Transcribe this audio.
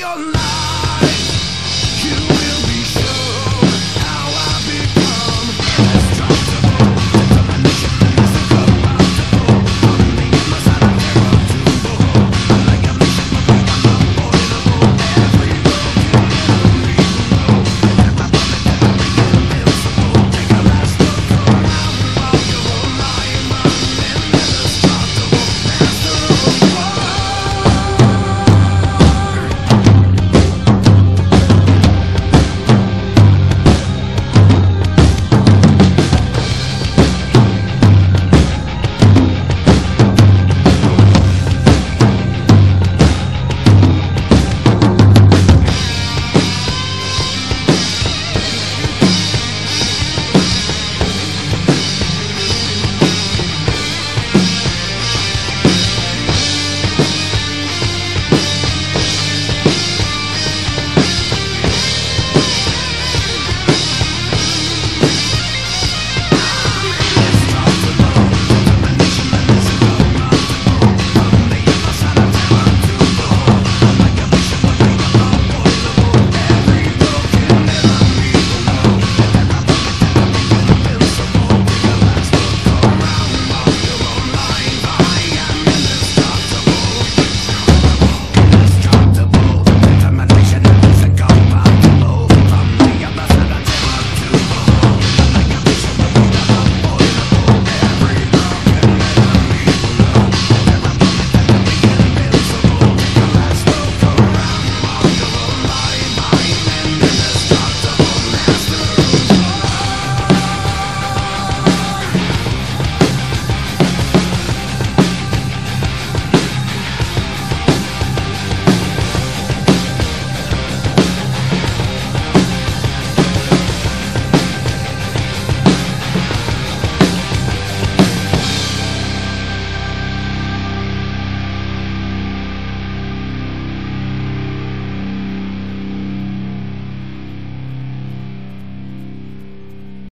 your life